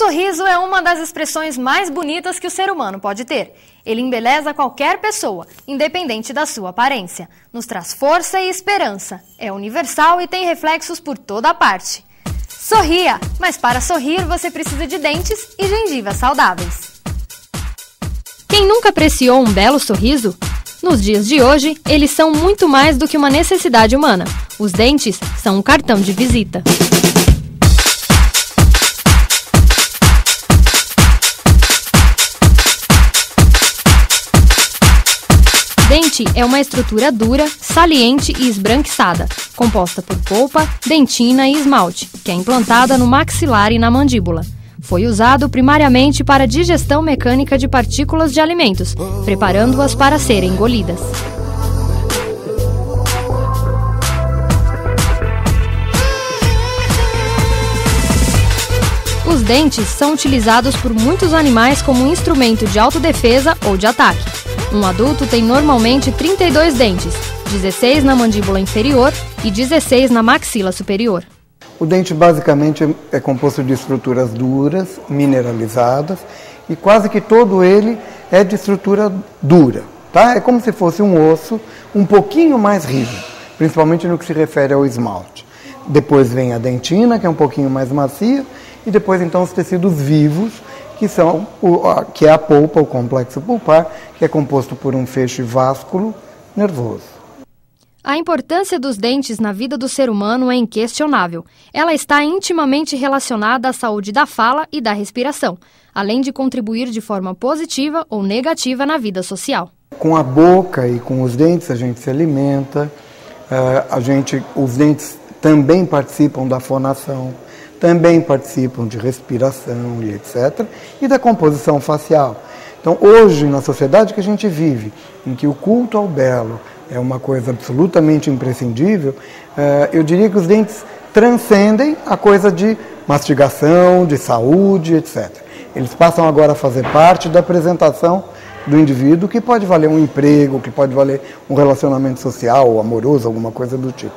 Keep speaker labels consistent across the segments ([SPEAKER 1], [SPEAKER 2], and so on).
[SPEAKER 1] Sorriso é uma das expressões mais bonitas que o ser humano pode ter. Ele embeleza qualquer pessoa, independente da sua aparência. Nos traz força e esperança. É universal e tem reflexos por toda parte. Sorria, mas para sorrir você precisa de dentes e gengivas saudáveis. Quem nunca apreciou um belo sorriso? Nos dias de hoje, eles são muito mais do que uma necessidade humana. Os dentes são um cartão de visita. Dente é uma estrutura dura, saliente e esbranquiçada, composta por polpa, dentina e esmalte, que é implantada no maxilar e na mandíbula. Foi usado primariamente para digestão mecânica de partículas de alimentos, preparando-as para serem engolidas. Os dentes são utilizados por muitos animais como instrumento de autodefesa ou de ataque. Um adulto tem normalmente 32 dentes, 16 na mandíbula inferior e 16 na maxila superior.
[SPEAKER 2] O dente basicamente é composto de estruturas duras, mineralizadas, e quase que todo ele é de estrutura dura. Tá? É como se fosse um osso um pouquinho mais rígido, principalmente no que se refere ao esmalte. Depois vem a dentina, que é um pouquinho mais macia, e depois então os tecidos vivos, que, são o, que é a polpa, o complexo pulpar, que é composto por um feixe vásculo nervoso.
[SPEAKER 1] A importância dos dentes na vida do ser humano é inquestionável. Ela está intimamente relacionada à saúde da fala e da respiração, além de contribuir de forma positiva ou negativa na vida social.
[SPEAKER 2] Com a boca e com os dentes a gente se alimenta, eh, a gente, os dentes também participam da fonação também participam de respiração e etc. e da composição facial. Então, hoje, na sociedade que a gente vive, em que o culto ao belo é uma coisa absolutamente imprescindível, eh, eu diria que os dentes transcendem a coisa de mastigação, de saúde, etc. Eles passam agora a fazer parte da apresentação do indivíduo, que pode valer um emprego, que pode valer um relacionamento social amoroso, alguma coisa do tipo.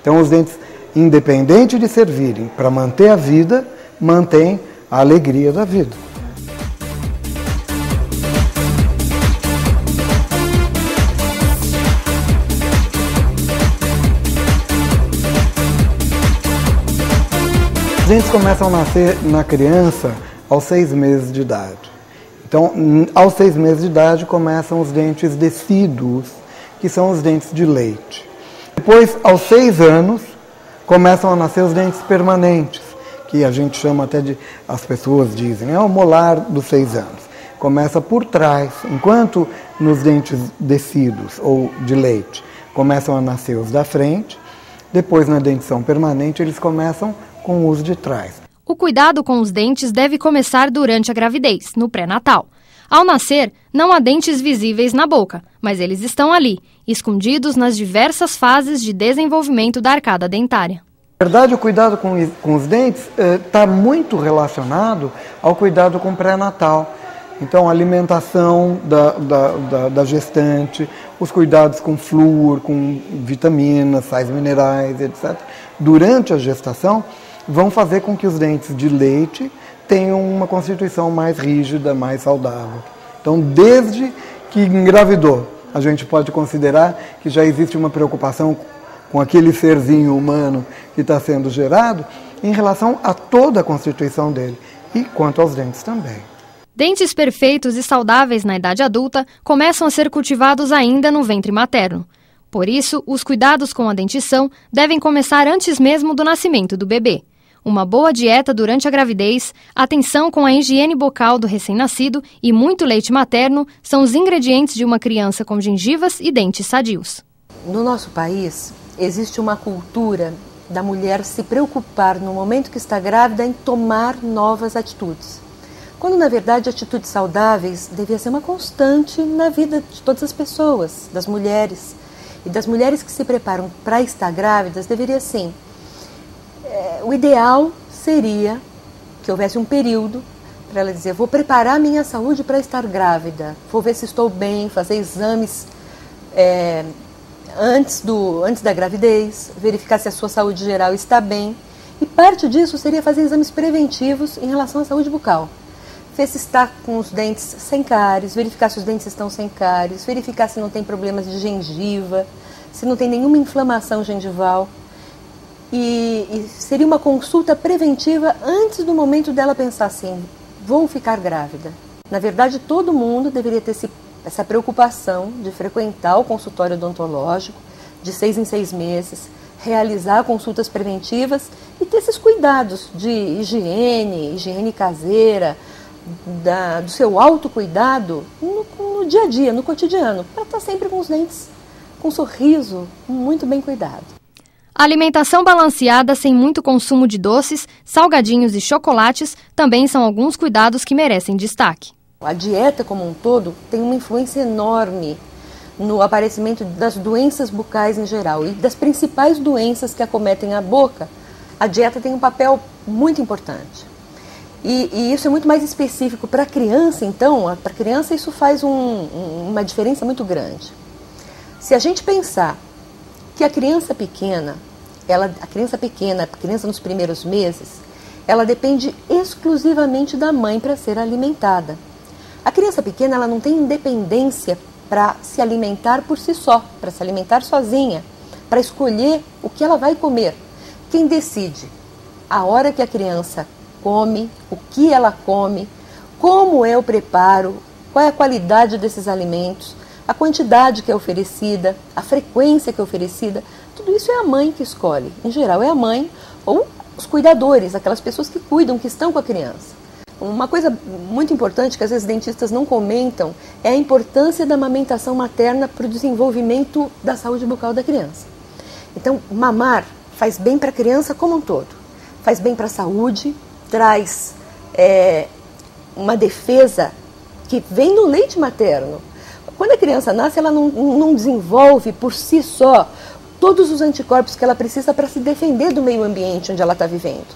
[SPEAKER 2] Então, os dentes independente de servirem para manter a vida, mantém a alegria da vida. Os dentes começam a nascer na criança aos seis meses de idade. Então, aos seis meses de idade começam os dentes decíduos, que são os dentes de leite. Depois, aos seis anos, começam a nascer os dentes permanentes, que a gente chama até de, as pessoas dizem, é o molar dos seis anos. Começa por trás, enquanto nos dentes descidos ou de leite começam a nascer os da frente, depois na dentição permanente eles começam com os de trás.
[SPEAKER 1] O cuidado com os dentes deve começar durante a gravidez, no pré-natal. Ao nascer, não há dentes visíveis na boca, mas eles estão ali, escondidos nas diversas fases de desenvolvimento da arcada dentária.
[SPEAKER 2] Na verdade, o cuidado com, com os dentes está eh, muito relacionado ao cuidado com pré-natal. Então, a alimentação da, da, da, da, gestante, os cuidados com flúor, com vitaminas, sais minerais, etc., durante a gestação, vão fazer com que os dentes de leite tenham uma constituição mais rígida, mais saudável. Então, desde que engravidou, a gente pode considerar que já existe uma preocupação com aquele serzinho humano que está sendo gerado em relação a toda a constituição dele e quanto aos dentes também.
[SPEAKER 1] Dentes perfeitos e saudáveis na idade adulta começam a ser cultivados ainda no ventre materno. Por isso, os cuidados com a dentição devem começar antes mesmo do nascimento do bebê uma boa dieta durante a gravidez, atenção com a higiene bucal do recém-nascido e muito leite materno são os ingredientes de uma criança com gengivas e dentes sadios.
[SPEAKER 3] No nosso país, existe uma cultura da mulher se preocupar no momento que está grávida em tomar novas atitudes. Quando na verdade atitudes saudáveis devia ser uma constante na vida de todas as pessoas, das mulheres. E das mulheres que se preparam para estar grávidas, deveria sim o ideal seria que houvesse um período para ela dizer: vou preparar minha saúde para estar grávida, vou ver se estou bem, fazer exames é, antes, do, antes da gravidez, verificar se a sua saúde geral está bem E parte disso seria fazer exames preventivos em relação à saúde bucal. Ver se está com os dentes sem cáries, verificar se os dentes estão sem cáries, verificar se não tem problemas de gengiva, se não tem nenhuma inflamação gengival. E, e seria uma consulta preventiva antes do momento dela pensar assim: vou ficar grávida. Na verdade, todo mundo deveria ter esse, essa preocupação de frequentar o consultório odontológico de seis em seis meses, realizar consultas preventivas e ter esses cuidados de higiene, higiene caseira, da, do seu autocuidado no, no dia a dia, no cotidiano, para estar sempre com os dentes com um sorriso muito bem cuidado.
[SPEAKER 1] Alimentação balanceada sem muito consumo de doces, salgadinhos e chocolates também são alguns cuidados que merecem destaque.
[SPEAKER 3] A dieta como um todo tem uma influência enorme no aparecimento das doenças bucais em geral e das principais doenças que acometem a boca. A dieta tem um papel muito importante. E, e isso é muito mais específico para a criança, então, para a criança isso faz um, um, uma diferença muito grande. Se a gente pensar que a criança pequena, ela, a criança pequena, a criança nos primeiros meses, ela depende exclusivamente da mãe para ser alimentada. A criança pequena ela não tem independência para se alimentar por si só, para se alimentar sozinha, para escolher o que ela vai comer. Quem decide a hora que a criança come, o que ela come, como o preparo, qual é a qualidade desses alimentos, a quantidade que é oferecida, a frequência que é oferecida, tudo isso é a mãe que escolhe. Em geral, é a mãe ou os cuidadores, aquelas pessoas que cuidam, que estão com a criança. Uma coisa muito importante que às vezes dentistas não comentam é a importância da amamentação materna para o desenvolvimento da saúde bucal da criança. Então, mamar faz bem para a criança como um todo. Faz bem para a saúde, traz é, uma defesa que vem do leite materno. Quando a criança nasce, ela não, não desenvolve por si só todos os anticorpos que ela precisa para se defender do meio ambiente onde ela está vivendo.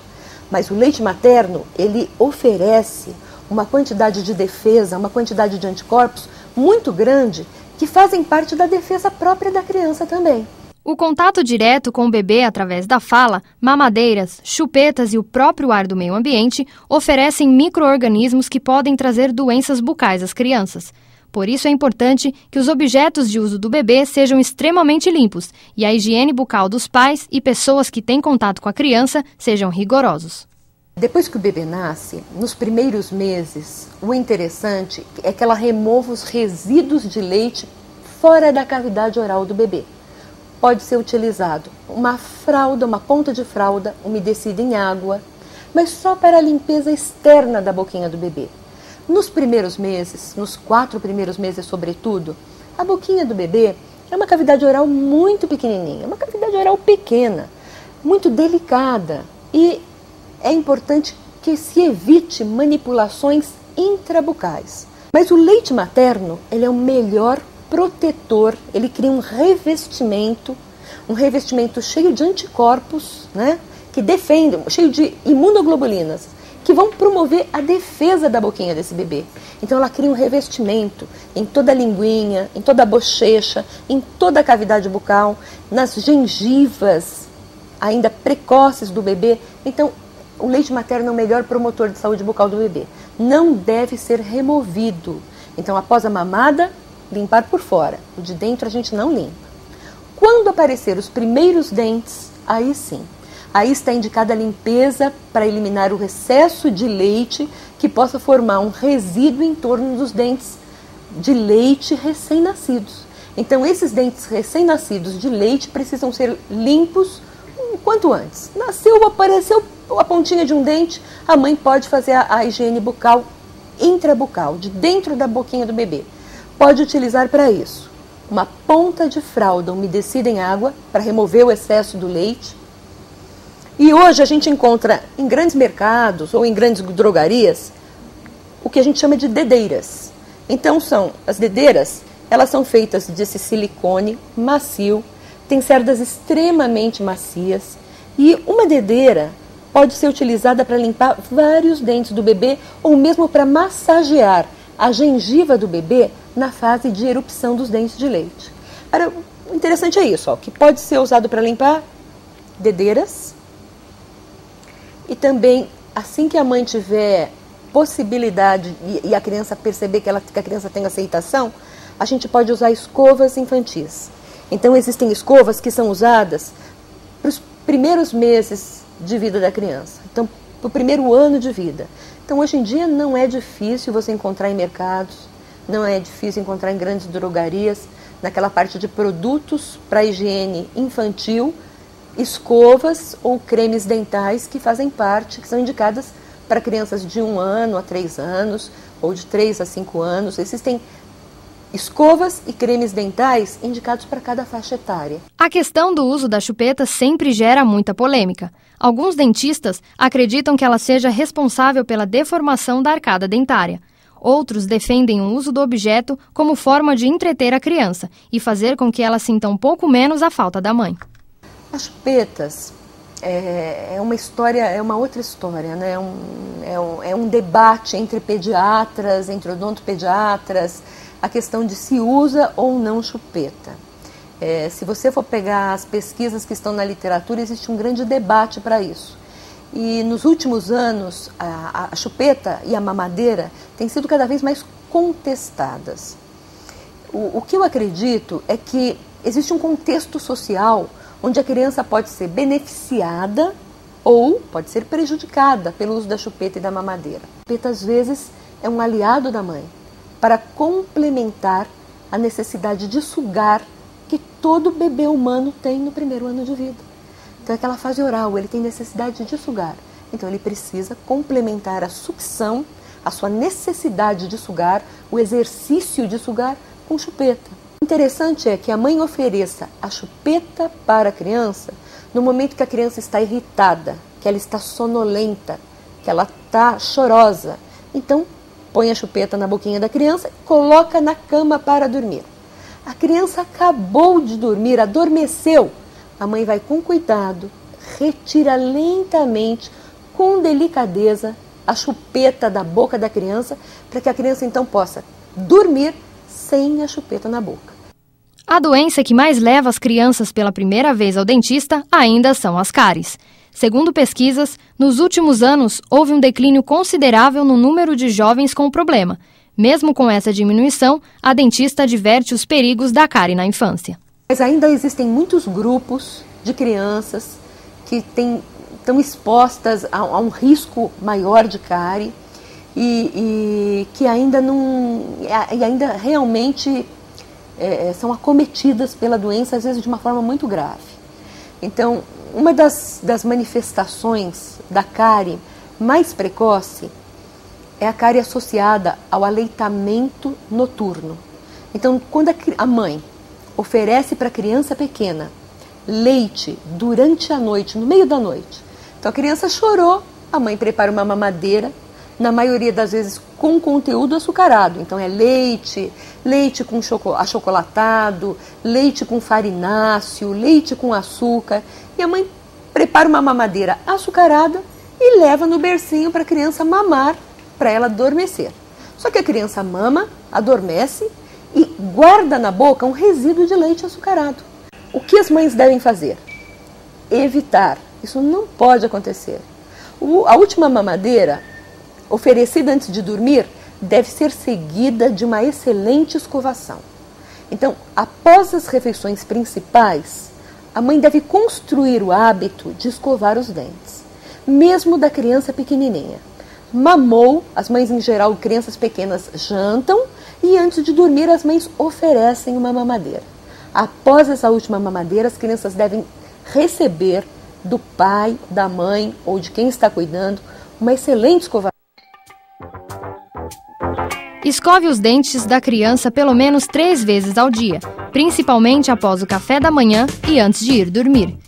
[SPEAKER 3] Mas o leite materno, ele oferece uma quantidade de defesa, uma quantidade de anticorpos muito grande que fazem parte da defesa própria da criança também.
[SPEAKER 1] O contato direto com o bebê através da fala, mamadeiras, chupetas e o próprio ar do meio ambiente oferecem micro-organismos que podem trazer doenças bucais às crianças. Por isso é importante que os objetos de uso do bebê sejam extremamente limpos e a higiene bucal dos pais e pessoas que têm contato com a criança sejam rigorosos.
[SPEAKER 3] Depois que o bebê nasce, nos primeiros meses, o interessante é que ela remova os resíduos de leite fora da cavidade oral do bebê. Pode ser utilizado uma fralda, uma ponta de fralda umedecida em água, mas só para a limpeza externa da boquinha do bebê. Nos primeiros meses, nos quatro primeiros meses sobretudo, a boquinha do bebê é uma cavidade oral muito pequenininha, uma cavidade oral pequena, muito delicada e é importante que se evite manipulações intrabucais. Mas o leite materno, ele é o melhor protetor, ele cria um revestimento, um revestimento cheio de anticorpos, né, que defendem, cheio de imunoglobulinas, que vão promover a defesa da boquinha desse bebê. Então ela cria um revestimento em toda a linguinha, em toda a bochecha, em toda a cavidade bucal, nas gengivas ainda precoces do bebê. Então o leite materno é o melhor promotor de saúde bucal do bebê. Não deve ser removido. Então após a mamada, limpar por fora. O de dentro a gente não limpa. Quando aparecer os primeiros dentes, aí sim, Aí está indicada a limpeza para eliminar o excesso de leite que possa formar um resíduo em torno dos dentes de leite recém-nascidos. Então, esses dentes recém-nascidos de leite precisam ser limpos o quanto antes. Nasceu, apareceu a pontinha de um dente, a mãe pode fazer a, a higiene bucal intrabucal, de dentro da boquinha do bebê. Pode utilizar para isso uma ponta de fralda umedecida em água para remover o excesso do leite e hoje a gente encontra em grandes mercados ou em grandes drogarias o que a gente chama de dedeiras. Então são as dedeiras, elas são feitas desse silicone macio, tem cerdas extremamente macias e uma dedeira pode ser utilizada para limpar vários dentes do bebê ou mesmo para massagear a gengiva do bebê na fase de erupção dos dentes de leite. O interessante é isso, ó, que pode ser usado para limpar dedeiras, E também, assim que a mãe tiver possibilidade e, a criança perceber que, ela, que a criança tem aceitação, a gente pode usar escovas infantis. Então, existem escovas que são usadas para os primeiros meses de vida da criança. Então, para o primeiro ano de vida. Então, hoje em dia, não é difícil você encontrar em mercados, não é difícil encontrar em grandes drogarias, naquela parte de produtos para higiene infantil, escovas ou cremes dentais que fazem parte, que são indicadas para crianças de um ano a três anos ou de três a cinco anos. Existem escovas e cremes dentais indicados para cada faixa etária.
[SPEAKER 1] A questão do uso da chupeta sempre gera muita polêmica. Alguns dentistas acreditam que ela seja responsável pela deformação da arcada dentária. Outros defendem o uso do objeto como forma de entreter a criança e fazer com que ela sinta um pouco menos a falta da mãe.
[SPEAKER 3] As chupetas é, é uma história, é uma outra história, né? É um, é, um, é um debate entre pediatras, entre odontopediatras, a questão de se usa ou não chupeta. É, se você for pegar as pesquisas que estão na literatura, existe um grande debate para isso. E nos últimos anos, a, a, chupeta e a mamadeira têm sido cada vez mais contestadas. O, o que eu acredito é que existe um contexto social onde a criança pode ser beneficiada ou pode ser prejudicada pelo uso da chupeta e da mamadeira. A chupeta, às vezes, é um aliado da mãe para complementar a necessidade de sugar que todo bebê humano tem no primeiro ano de vida. Então, aquela fase oral, ele tem necessidade de sugar. Então, ele precisa complementar a sucção, a sua necessidade de sugar, o exercício de sugar com chupeta interessante é que a mãe ofereça a chupeta para a criança no momento que a criança está irritada, que ela está sonolenta, que ela está chorosa. Então, põe a chupeta na boquinha da criança e coloca na cama para dormir. A criança acabou de dormir, adormeceu. A mãe vai com cuidado, retira lentamente, com delicadeza, a chupeta da boca da criança, para que a criança então possa dormir sem a chupeta na boca.
[SPEAKER 1] A doença que mais leva as crianças pela primeira vez ao dentista ainda são as cáries. Segundo pesquisas, nos últimos anos houve um declínio considerável no número de jovens com o problema. Mesmo com essa diminuição, a dentista adverte os perigos da cárie na infância.
[SPEAKER 3] Mas ainda existem muitos grupos de crianças que têm, estão expostas a, a um risco maior de cárie e, e que ainda não e ainda realmente é, são acometidas pela doença, às vezes de uma forma muito grave. Então, uma das, das manifestações da cárie mais precoce é a cárie associada ao aleitamento noturno. Então, quando a, a mãe oferece para a criança pequena leite durante a noite, no meio da noite, então a criança chorou, a mãe prepara uma mamadeira na maioria das vezes com conteúdo açucarado. Então é leite, leite com achocolatado, leite com farináceo, leite com açúcar. E a mãe prepara uma mamadeira açucarada e leva no bercinho para a criança mamar, para ela adormecer. Só que a criança mama, adormece e guarda na boca um resíduo de leite açucarado. O que as mães devem fazer? Evitar. Isso não pode acontecer. O, a última mamadeira oferecida antes de dormir deve ser seguida de uma excelente escovação. Então, após as refeições principais, a mãe deve construir o hábito de escovar os dentes, mesmo da criança pequenininha. Mamou, as mães em geral, crianças pequenas jantam e antes de dormir as mães oferecem uma mamadeira. Após essa última mamadeira, as crianças devem receber do pai, da mãe ou de quem está cuidando uma excelente escovação.
[SPEAKER 1] Escove os dentes da criança pelo menos três vezes ao dia, principalmente após o café da manhã e antes de ir dormir.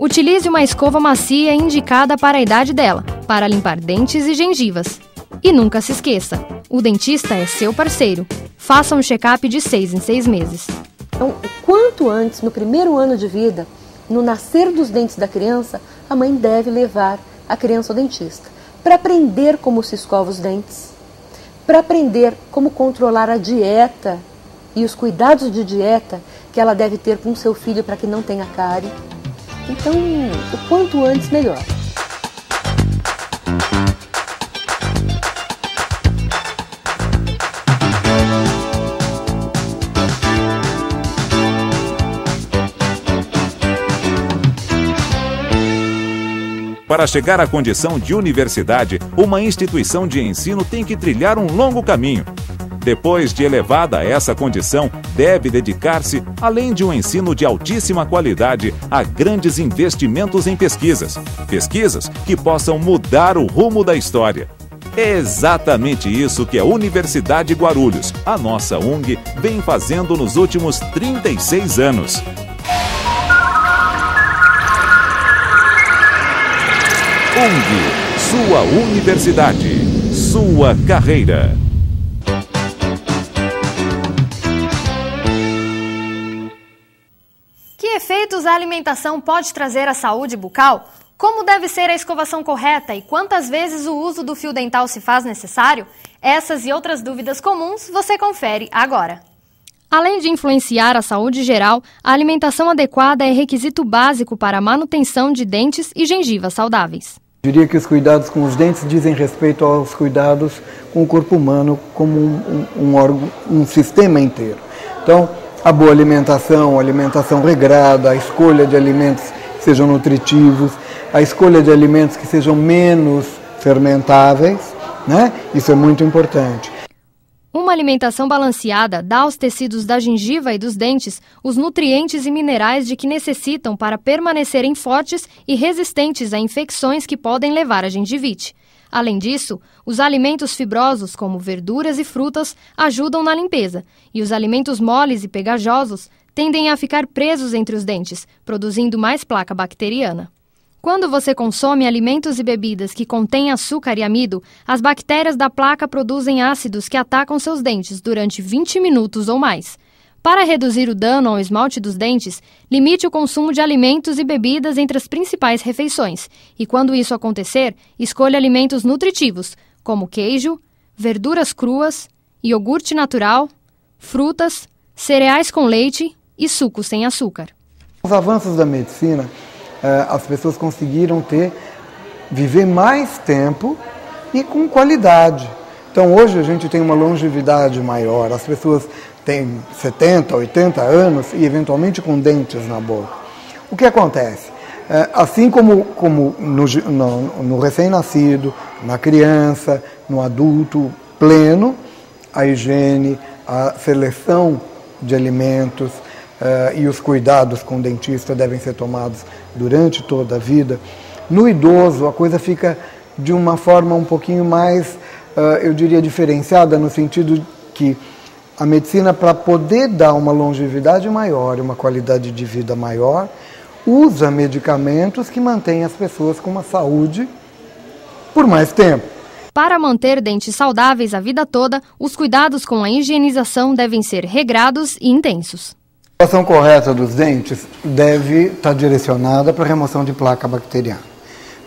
[SPEAKER 1] Utilize uma escova macia indicada para a idade dela, para limpar dentes e gengivas. E nunca se esqueça: o dentista é seu parceiro. Faça um check-up de seis em seis meses.
[SPEAKER 3] Então, quanto antes, no primeiro ano de vida, no nascer dos dentes da criança, a mãe deve levar a criança ao dentista para aprender como se escova os dentes, para aprender como controlar a dieta e os cuidados de dieta que ela deve ter com seu filho para que não tenha cárie. Então, o quanto antes, melhor.
[SPEAKER 4] Para chegar à condição de universidade, uma instituição de ensino tem que trilhar um longo caminho. Depois de elevada a essa condição, deve dedicar-se, além de um ensino de altíssima qualidade, a grandes investimentos em pesquisas. Pesquisas que possam mudar o rumo da história. É exatamente isso que a Universidade Guarulhos, a nossa UNG, vem fazendo nos últimos 36 anos. UNG, sua universidade, sua carreira.
[SPEAKER 1] Que efeitos a alimentação pode trazer à saúde bucal? Como deve ser a escovação correta e quantas vezes o uso do fio dental se faz necessário? Essas e outras dúvidas comuns você confere agora. Além de influenciar a saúde geral, a alimentação adequada é requisito básico para a manutenção de dentes e gengivas saudáveis.
[SPEAKER 2] Diria que os cuidados com os dentes dizem respeito aos cuidados com o corpo humano como um, um, um órgão, um sistema inteiro. Então, a boa alimentação, a alimentação regrada, a escolha de alimentos que sejam nutritivos, a escolha de alimentos que sejam menos fermentáveis, né? Isso é muito importante.
[SPEAKER 1] Uma alimentação balanceada dá aos tecidos da gengiva e dos dentes os nutrientes e minerais de que necessitam para permanecerem fortes e resistentes a infecções que podem levar à gengivite. Além disso, os alimentos fibrosos, como verduras e frutas, ajudam na limpeza, e os alimentos moles e pegajosos tendem a ficar presos entre os dentes, produzindo mais placa bacteriana. Quando você consome alimentos e bebidas que contêm açúcar e amido, as bactérias da placa produzem ácidos que atacam seus dentes durante 20 minutos ou mais. Para reduzir o dano ao esmalte dos dentes, limite o consumo de alimentos e bebidas entre as principais refeições. E quando isso acontecer, escolha alimentos nutritivos, como queijo, verduras cruas, iogurte natural, frutas, cereais com leite e suco sem açúcar.
[SPEAKER 2] Os avanços da medicina as pessoas conseguiram ter, viver mais tempo e com qualidade. Então hoje a gente tem uma longevidade maior, as pessoas têm 70, 80 anos e eventualmente com dentes na boca. O que acontece? É, assim como, como no, no, no recém-nascido, na criança, no adulto pleno, a higiene, a seleção de alimentos, uh, e os cuidados com o dentista devem ser tomados durante toda a vida. No idoso, a coisa fica de uma forma um pouquinho mais, uh, eu diria, diferenciada, no sentido que a medicina, para poder dar uma longevidade maior uma qualidade de vida maior, usa medicamentos que mantêm as pessoas com uma saúde por mais tempo.
[SPEAKER 1] Para manter dentes saudáveis a vida toda, os cuidados com a higienização devem ser regrados e intensos.
[SPEAKER 2] A ação correta dos dentes deve estar direcionada para a remoção de placa bacteriana.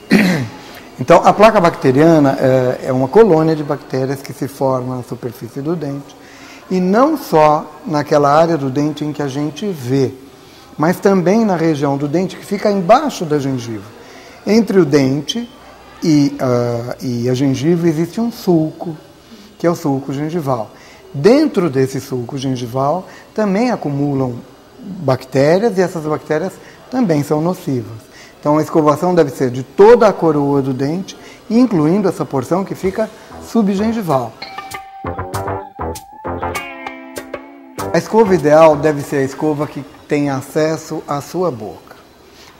[SPEAKER 2] Então, a placa bacteriana é, é uma colônia de bactérias que se forma na superfície do dente e não só naquela área do dente em que a gente vê, mas também na região do dente que fica embaixo da gengiva. Entre o dente e, uh, e a gengiva existe um sulco, que é o sulco gengival. Dentro desse sulco gengival também acumulam bactérias e essas bactérias também são nocivas. Então a escovação deve ser de toda a coroa do dente, incluindo essa porção que fica subgengival. A escova ideal deve ser a escova que tem acesso à sua boca.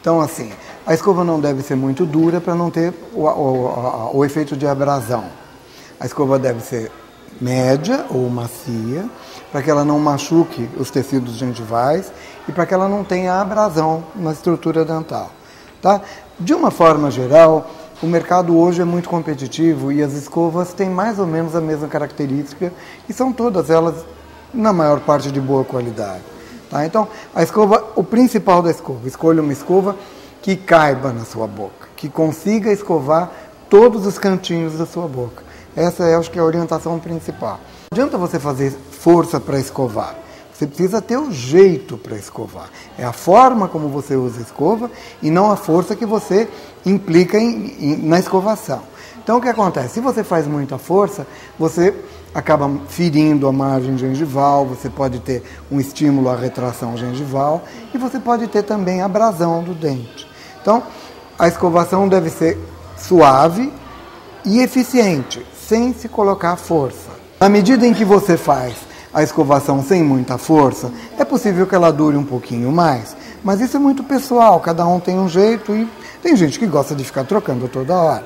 [SPEAKER 2] Então, assim, a escova não deve ser muito dura para não ter o, o, o, o efeito de abrasão. A escova deve ser média ou macia, para que ela não machuque os tecidos gengivais e para que ela não tenha abrasão na estrutura dental. Tá? De uma forma geral, o mercado hoje é muito competitivo e as escovas têm mais ou menos a mesma característica e são todas elas, na maior parte, de boa qualidade. Tá? Então, a escova, o principal da escova, escolha uma escova que caiba na sua boca, que consiga escovar todos os cantinhos da sua boca. Essa é, acho que, é a orientação principal. Não adianta você fazer força para escovar. Você precisa ter o jeito para escovar. É a forma como você usa a escova e não a força que você implica em, em, na escovação. Então o que acontece? Se você faz muita força, você acaba ferindo a margem gengival, você pode ter um estímulo à retração gengival e você pode ter também abrasão do dente. Então, a escovação deve ser suave e eficiente, sem se colocar força. Na medida em que você faz a escovação sem muita força, é possível que ela dure um pouquinho mais, mas isso é muito pessoal, cada um tem um jeito e tem gente que gosta de ficar trocando toda hora.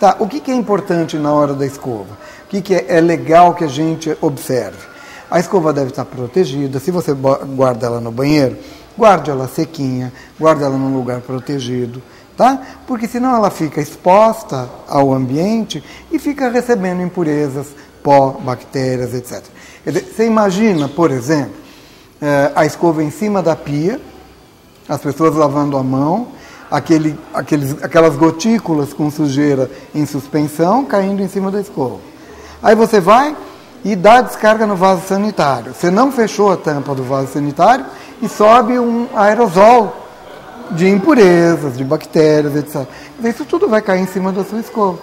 [SPEAKER 2] Tá, o que, que é importante na hora da escova? O que, que é, é legal que a gente observe? A escova deve estar protegida. Se você guarda ela no banheiro, guarde ela sequinha, guarde ela num lugar protegido, tá? Porque senão ela fica exposta ao ambiente e fica recebendo impurezas, pó, bactérias, etc. Você imagina, por exemplo, eh, a escova em cima da pia, as pessoas lavando a mão, aquele, aqueles, aquelas gotículas com sujeira em suspensão caindo em cima da escova. Aí você vai e dá descarga no vaso sanitário. Você não fechou a tampa do vaso sanitário e sobe um aerosol de impurezas, de bactérias, etc. Isso tudo vai cair em cima da sua escova.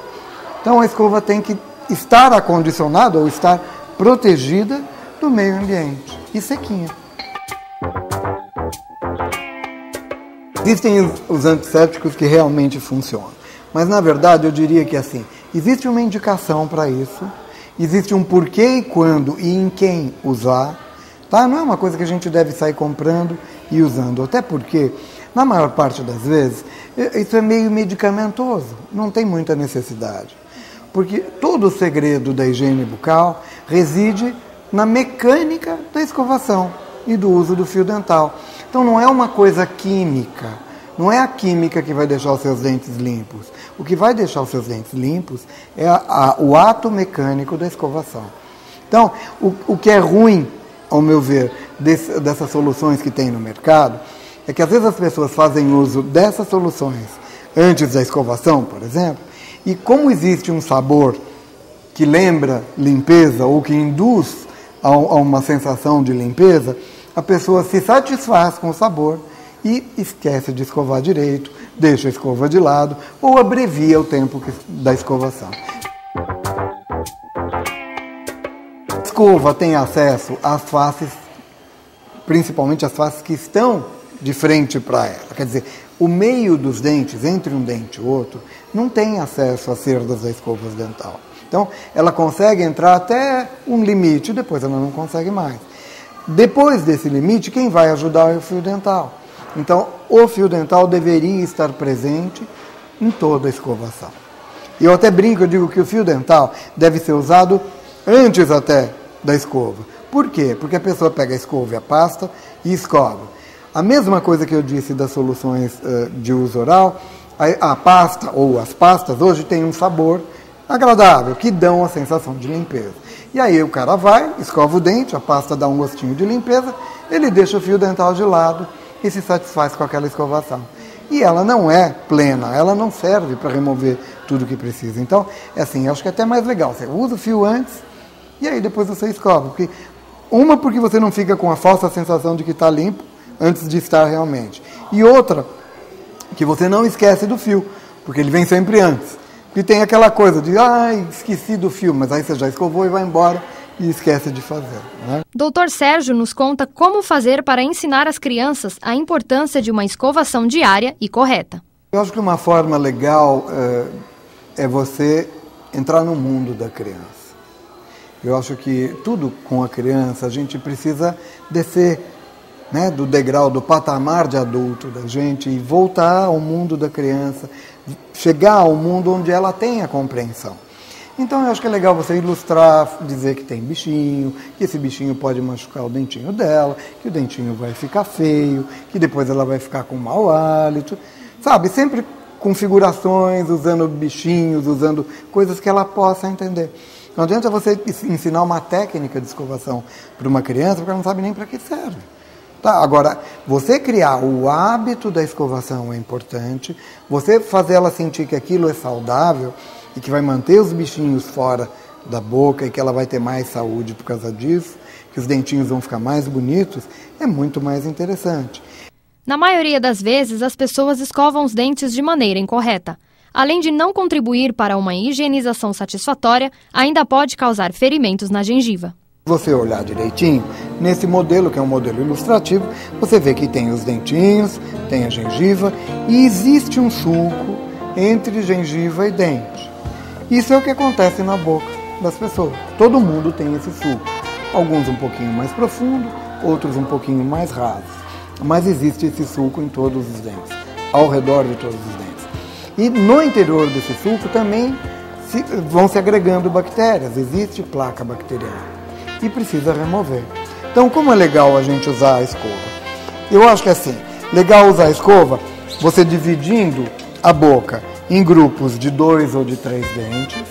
[SPEAKER 2] Então a escova tem que estar acondicionada ou estar protegida do meio ambiente e sequinha. Existem os antissépticos que realmente funcionam, mas na verdade eu diria que assim, existe uma indicação para isso, existe um porquê e quando e em quem usar, tá? Não é uma coisa que a gente deve sair comprando e usando, até porque na maior parte das vezes isso é meio medicamentoso, não tem muita necessidade. Porque todo o segredo da higiene bucal reside na mecânica da escovação e do uso do fio dental. Então não é uma coisa química, não é a química que vai deixar os seus dentes limpos. O que vai deixar os seus dentes limpos é a, a, o ato mecânico da escovação. Então, o, o que é ruim, ao meu ver, desse, dessas soluções que tem no mercado, é que às vezes as pessoas fazem uso dessas soluções antes da escovação, por exemplo, e como existe um sabor que lembra limpeza ou que induz a, uma sensação de limpeza, a pessoa se satisfaz com o sabor e esquece de escovar direito, deixa a escova de lado ou abrevia o tempo da escovação. A escova tem acesso às faces, principalmente as faces que estão de frente para ela. Quer dizer, o meio dos dentes, entre um dente e outro, não tem acesso às cerdas da escova dental. Então, ela consegue entrar até um limite, depois ela não consegue mais. Depois desse limite, quem vai ajudar é o fio dental. Então, o fio dental deveria estar presente em toda a escovação. E eu até brinco, eu digo que o fio dental deve ser usado antes até da escova. Por quê? Porque a pessoa pega a escova e a pasta e escova. A mesma coisa que eu disse das soluções uh, de uso oral, a, a pasta ou as pastas hoje têm um sabor agradável, que dão a sensação de limpeza. E aí o cara vai, escova o dente, a pasta dá um gostinho de limpeza, ele deixa o fio dental de lado e se satisfaz com aquela escovação. E ela não é plena, ela não serve para remover tudo que precisa. Então, é assim, acho que é até mais legal. Você usa o fio antes e aí depois você escova. Porque, uma, porque você não fica com a falsa sensação de que está limpo antes de estar realmente. E outra, que você não esquece do fio, porque ele vem sempre antes. E tem aquela coisa de, ai, esqueci do fio, mas aí você já escovou e vai embora e esquece de fazer. Né?
[SPEAKER 1] Doutor Sérgio nos conta como fazer para ensinar as crianças a importância de uma escovação diária e correta.
[SPEAKER 2] Eu acho que uma forma legal é, é você entrar no mundo da criança. Eu acho que tudo com a criança a gente precisa descer né, do degrau, do patamar de adulto da gente e voltar ao mundo da criança, chegar ao mundo onde ela tem a compreensão. Então eu acho que é legal você ilustrar, dizer que tem bichinho, que esse bichinho pode machucar o dentinho dela, que o dentinho vai ficar feio, que depois ela vai ficar com mau hálito. Sabe, sempre configurações, usando bichinhos, usando coisas que ela possa entender. Não adianta você ensinar uma técnica de escovação para uma criança, porque ela não sabe nem para que serve. Tá, agora, você criar o hábito da escovação é importante, você fazer ela sentir que aquilo é saudável e que vai manter os bichinhos fora da boca e que ela vai ter mais saúde por causa disso, que os dentinhos vão ficar mais bonitos, é muito mais interessante.
[SPEAKER 1] Na maioria das vezes, as pessoas escovam os dentes de maneira incorreta. além de não contribuir para uma higienização satisfatória, ainda pode causar ferimentos na gengiva.
[SPEAKER 2] Você olhar direitinho, nesse modelo, que é um modelo ilustrativo, você vê que tem os dentinhos, tem a gengiva e existe um sulco entre gengiva e dente. Isso é o que acontece na boca das pessoas. Todo mundo tem esse sulco. Alguns um pouquinho mais profundo, outros um pouquinho mais rasos. Mas existe esse sulco em todos os dentes, ao redor de todos os dentes. E no interior desse sulco também se, vão se agregando bactérias, existe placa bacteriana e precisa remover. Então, como é legal a gente usar a escova? Eu acho que é assim, legal usar a escova, você dividindo a boca em grupos de dois ou de três dentes,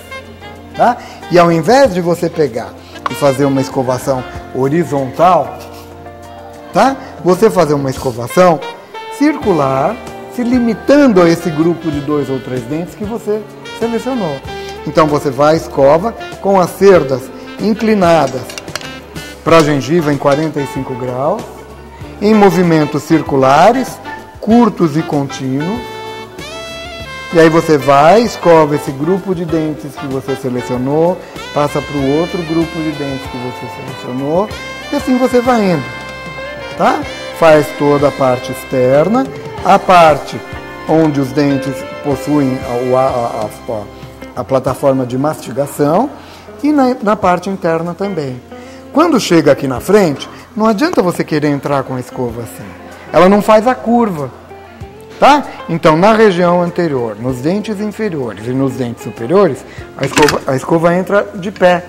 [SPEAKER 2] tá? E ao invés de você pegar e fazer uma escovação horizontal, tá? Você fazer uma escovação circular, se limitando a esse grupo de dois ou três dentes que você selecionou. Então você vai à escova com as cerdas inclinadas para a gengiva em 45 graus, em movimentos circulares, curtos e contínuos. E aí você vai, escova esse grupo de dentes que você selecionou, passa para o outro grupo de dentes que você selecionou, e assim você vai indo. Tá? Faz toda a parte externa, a parte onde os dentes possuem a, a, a, a plataforma de mastigação e na, na parte interna também. Quando chega aqui na frente, não adianta você querer entrar com a escova assim. Ela não faz a curva. Tá? Então, na região anterior, nos dentes inferiores e nos dentes superiores, a escova, a escova entra de pé.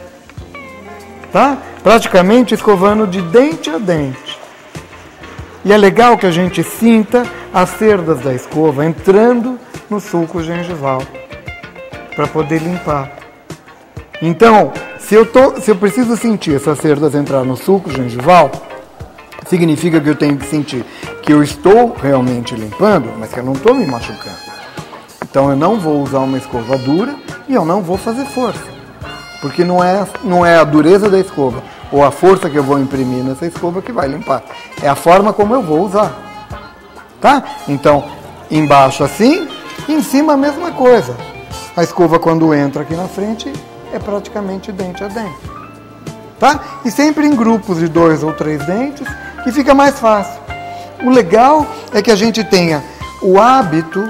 [SPEAKER 2] Tá? Praticamente escovando de dente a dente. E é legal que a gente sinta as cerdas da escova entrando no sulco gengival para poder limpar. Então, se eu, tô, se eu preciso sentir essas cerdas entrar no sulco gengival, significa que eu tenho que sentir que eu estou realmente limpando, mas que eu não estou me machucando. Então eu não vou usar uma escova dura e eu não vou fazer força. Porque não é, não é a dureza da escova ou a força que eu vou imprimir nessa escova que vai limpar. É a forma como eu vou usar. Tá? Então, embaixo assim, em cima a mesma coisa. A escova quando entra aqui na frente, é praticamente dente a dente. Tá? E sempre em grupos de dois ou três dentes, que fica mais fácil. O legal é que a gente tenha o hábito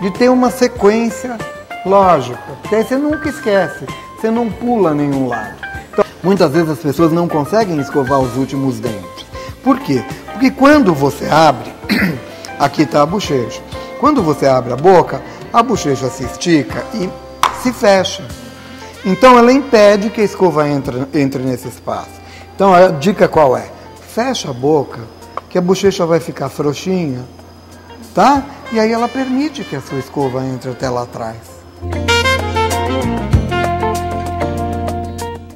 [SPEAKER 2] de ter uma sequência lógica, porque aí você nunca esquece, você não pula nenhum lado. Então, muitas vezes as pessoas não conseguem escovar os últimos dentes. Por quê? Porque quando você abre, aqui está a bochecha. Quando você abre a boca, a bochecha se estica e se fecha. Então ela impede que a escova entre, entre nesse espaço. Então a dica qual é? Fecha a boca, que a bochecha vai ficar frouxinha, tá? E aí ela permite que a sua escova entre até lá atrás.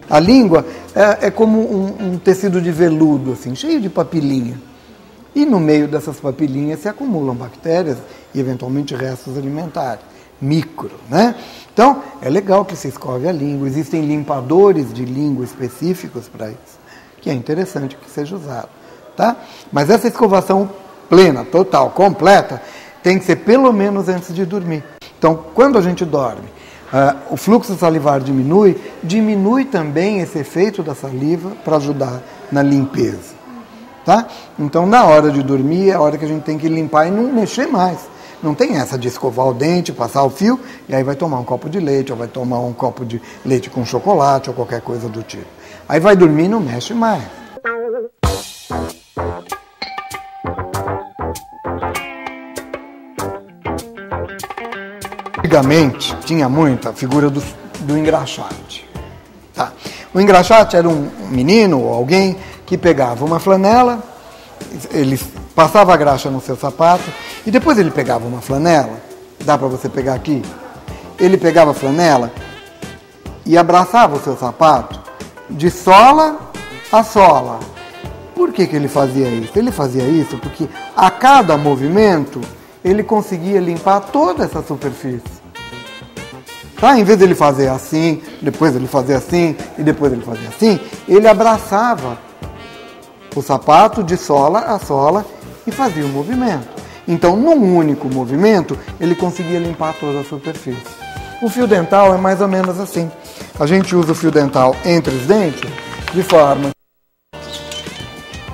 [SPEAKER 2] A língua é, é como um, um tecido de veludo, assim, cheio de papilinha. E no meio dessas papilinhas se acumulam bactérias e eventualmente restos alimentares, micro, né? Então, é legal que se escove a língua. Existem limpadores de língua específicos para isso, que é interessante que seja usado. Tá? Mas essa escovação plena, total, completa, tem que ser pelo menos antes de dormir. Então, quando a gente dorme, uh, o fluxo salivar diminui, diminui também esse efeito da saliva para ajudar na limpeza. Tá? Então, na hora de dormir, é a hora que a gente tem que limpar e não mexer mais. Não tem essa de escovar o dente, passar o fio e aí vai tomar um copo de leite, ou vai tomar um copo de leite com chocolate ou qualquer coisa do tipo. Aí vai dormir e não mexe mais. Antigamente tinha muito a figura do, do engraxate. Tá. O engraxate era um menino ou alguém que pegava uma flanela, ele passava a graxa no seu sapato e depois ele pegava uma flanela, dá para você pegar aqui. Ele pegava a flanela e abraçava o seu sapato de sola a sola. Por que, que ele fazia isso? Ele fazia isso porque a cada movimento ele conseguia limpar toda essa superfície. Tá? Em vez de ele fazer assim, depois ele fazia assim e depois ele fazia assim, ele abraçava o sapato de sola a sola e fazia o movimento. Então, num único movimento, ele conseguia limpar toda a superfície. O fio dental é mais ou menos assim. A gente usa o fio dental entre os dentes de forma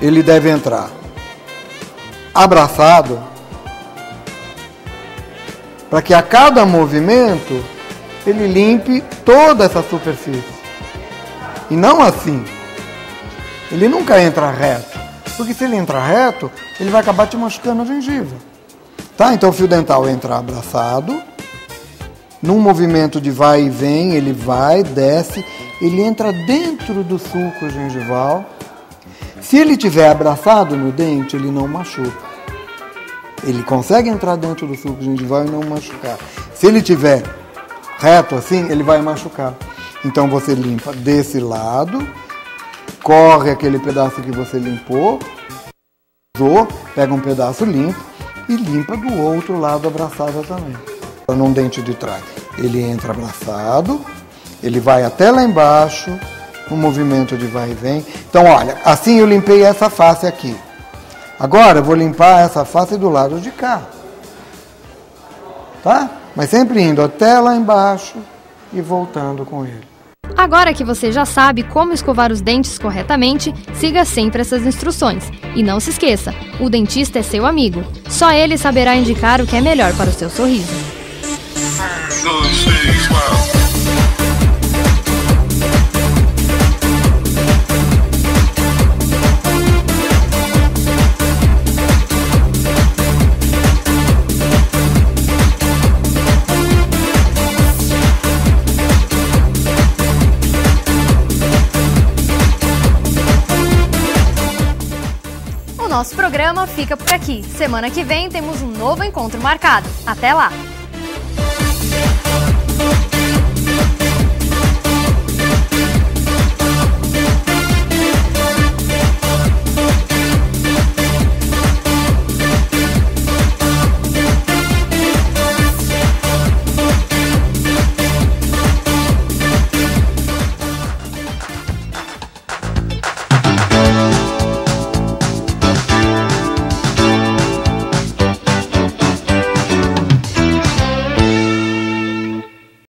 [SPEAKER 2] ele deve entrar abraçado para que a cada movimento ele limpe toda essa superfície. E não assim. Ele nunca entra reto. Porque se ele entrar reto, ele vai acabar te machucando a gengiva. Tá? Então o fio dental entra abraçado. Num movimento de vai e vem, ele vai, desce, ele entra dentro do sulco gengival. Se ele tiver abraçado no dente, ele não machuca. Ele consegue entrar dentro do sulco gengival e não machucar. Se ele tiver reto assim, ele vai machucar. Então você limpa desse lado, corre aquele pedaço que você limpou, usou, pega um pedaço limpo e limpa do outro lado abraçado também. Num dente de trás. Ele entra abraçado, ele vai até lá embaixo, um movimento de vai e vem. Então, olha, assim eu limpei essa face aqui. Agora eu vou limpar essa face do lado de cá. Tá? Mas sempre indo até lá embaixo e voltando com ele.
[SPEAKER 1] Agora que você já sabe como escovar os dentes corretamente, siga sempre essas instruções. E não se esqueça, o dentista é seu amigo. Só ele saberá indicar o que é melhor para o seu sorriso. Programa fica por aqui. Semana que vem temos um novo encontro marcado. Até lá!